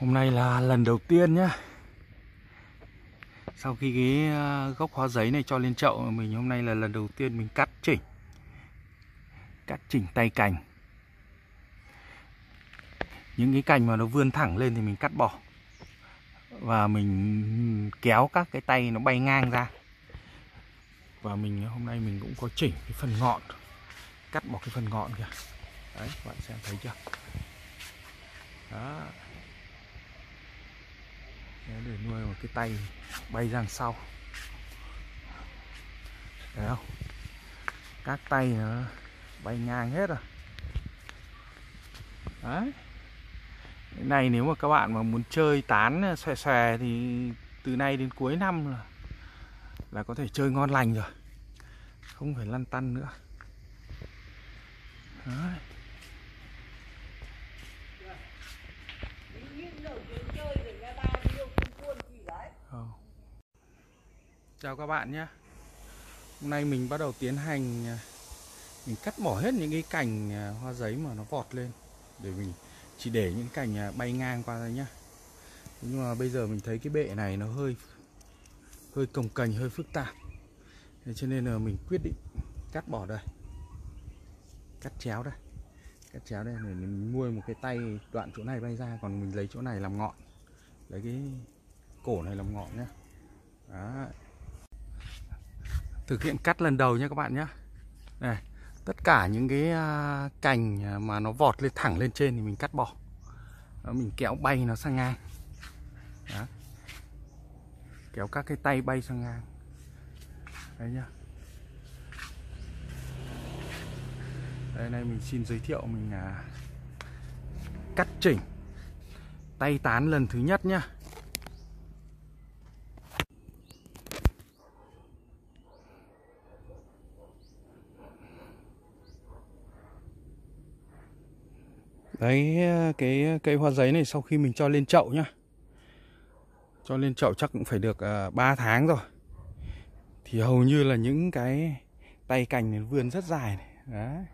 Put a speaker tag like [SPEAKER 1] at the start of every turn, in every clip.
[SPEAKER 1] Hôm nay là lần đầu tiên nhá. Sau khi cái ờ, gốc hoa giấy này cho lên chậu, Mình hôm nay là lần đầu tiên mình cắt chỉnh. Cắt chỉnh tay cành. Những cái cành mà nó vươn thẳng lên thì mình cắt bỏ. Và mình kéo các cái tay nó bay ngang ra. Và mình, hôm nay mình cũng có chỉnh cái phần ngọn. Cắt bỏ cái phần ngọn kìa. Đấy các bạn xem thấy chưa? Đó. Đấy, để nuôi một cái tay bay ra sau. Thấy không? Các tay nó bay ngang hết rồi. Đấy. Cái này nếu mà các bạn mà muốn chơi tán xòe xòe thì từ nay đến cuối năm là là có thể chơi ngon lành rồi. Không phải lăn tăn nữa. Đấy. Chào các bạn nhé. Hôm nay mình bắt đầu tiến hành à, Mình cắt bỏ hết những cái cành à, hoa giấy mà nó vọt lên. Để mình chỉ để những cành à, bay ngang qua thôi nhá. Nhưng mà bây giờ mình thấy cái bệ này nó hơi Hơi cồng cành, hơi phức tạp. Thế cho nên là mình quyết định cắt bỏ đây. Cắt chéo đây. Cắt chéo đây để mình mua một cái tay đoạn chỗ này bay ra Còn mình lấy chỗ này làm ngọn. Lấy cái cổ này làm ngọn nhá. Đấy thực hiện cắt lần đầu nha các bạn nhé. Này tất cả những cái à, cành à, mà nó vọt lên thẳng lên trên thì mình cắt bỏ. Đó, mình kéo bay nó sang ngang. Đó. kéo các cái tay bay sang ngang. Đấy nhá. Đây này mình xin giới thiệu mình à, cắt chỉnh. Tay tán lần thứ nhất nhá. Đấy ờ, cái ờ, cây hoa giấy này sau khi mình cho lên chậu nhá. Cho lên chậu chắc cũng phải được ờ, uh, 3 tháng rồi. Thì hầu như là những cái tay cành này vươn rất dài này Đấy.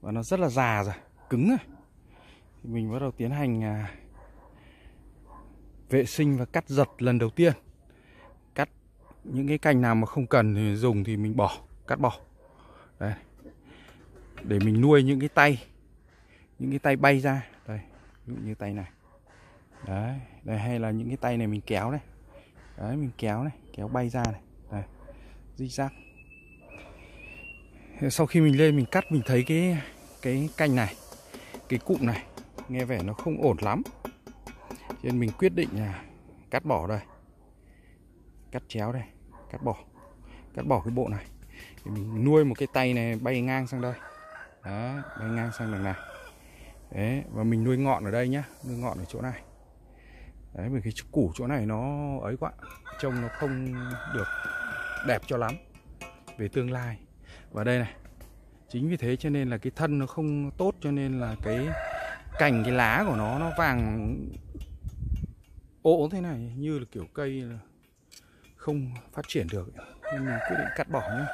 [SPEAKER 1] Và nó rất là già rồi, cứng rồi. Thì mình bắt đầu tiến hành uh, vệ sinh và cắt giật lần đầu tiên. Cắt những cái cành nào mà không cần thì dùng thì mình bỏ, cắt bỏ. Đấy. Để mình nuôi những cái tay những cái tay bay ra. Đây, ví dụ như tay này. Đấy, đây, hay là những cái tay này mình kéo này. Đấy, mình kéo này, kéo bay ra này. Đây, dích sau khi mình lên, mình cắt, mình thấy cái cái cành này, cái cụm này, nghe vẻ nó không ổn lắm. Cho nên mình quyết định là cắt bỏ đây. Cắt chéo đây, cắt bỏ cắt bỏ cái bộ này. Thì mình nuôi một cái tay này bay ngang sang đây. Đó, bay ngang sang đằng này. Đấy, và mình nuôi ngọn ở đây nhá Nuôi ngọn ở chỗ này. Đấy, vì cái củ chỗ này nó ấy quá Trông nó không được đẹp cho lắm Về tương lai. Và đây này Chính vì thế cho nên là cái thân nó không tốt Cho nên là cái cành cái lá của nó Nó vàng ố thế này Như là kiểu cây là không phát triển được. Nên mình quyết định cắt bỏ nhá.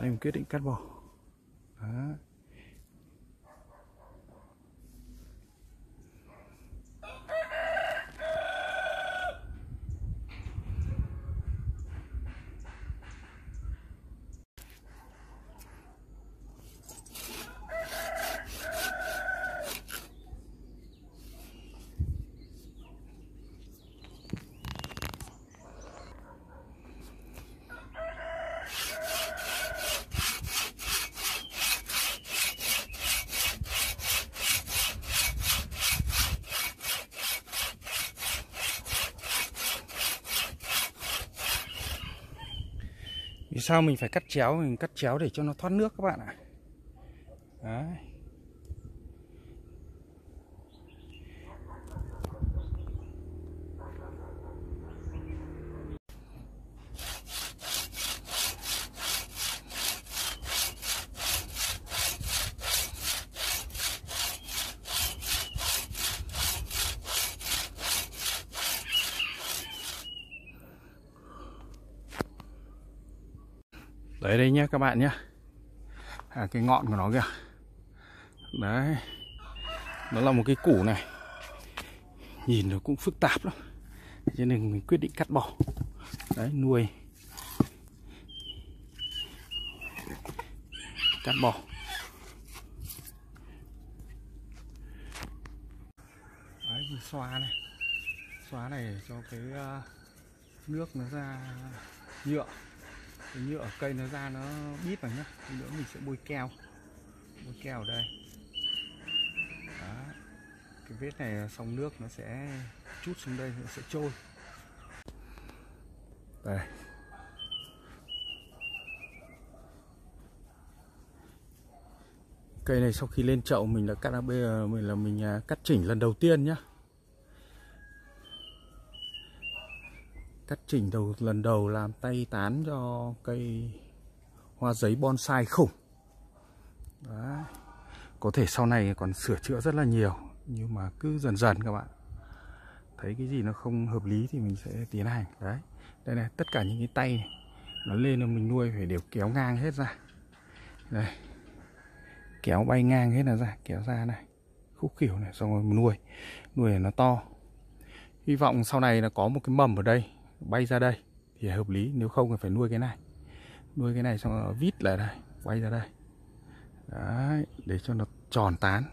[SPEAKER 1] Đây mình quyết định cắt bỏ. Đó. Vì sao mình phải cắt chéo? Mình cắt chéo để cho nó thoát nước các bạn ạ. Đấy. Đấy đây nhé các bạn nhé à, cái ngọn của nó kìa. Đấy. Nó là một cái củ này. Nhìn nó cũng phức tạp lắm. Cho nên mình quyết định cắt bỏ. Đấy nuôi. Cắt bỏ. Đấy mình xoa này. Xóa này cho cái uh, nước nó ra nhựa cái nhựa cây nó ra nó bít vào nhá nữa mình sẽ bôi keo. Bôi keo ở đây. Đó. cái vết này xong nước nó sẽ chút xuống đây, nó sẽ trôi. Đây. Cây này sau khi lên chậu mình đã cắt bây giờ mình là mình à, cắt chỉnh lần đầu tiên nhá. Cắt chỉnh đầu lần đầu làm tay tán cho cây hoa giấy bonsai khủng. Đấy. có thể sau này còn sửa chữa rất là nhiều nhưng mà cứ dần dần các bạn. Thấy cái gì nó không hợp lý thì mình sẽ tiến hành. Đấy. Đây này tất cả những cái tay này, nó lên là mình nuôi phải đều kéo ngang hết ra. Đây. Kéo bay ngang hết là ra kéo ra này. Khúc kiểu này xong rồi mình nuôi. Nuôi nó to. Hy vọng sau này là có một cái mầm ở đây bay ra đây thì hợp lý, nếu không thì phải nuôi cái này. Nuôi cái này xong nó vít lại đây, bay ra đây. Đấy, để cho nó tròn tán.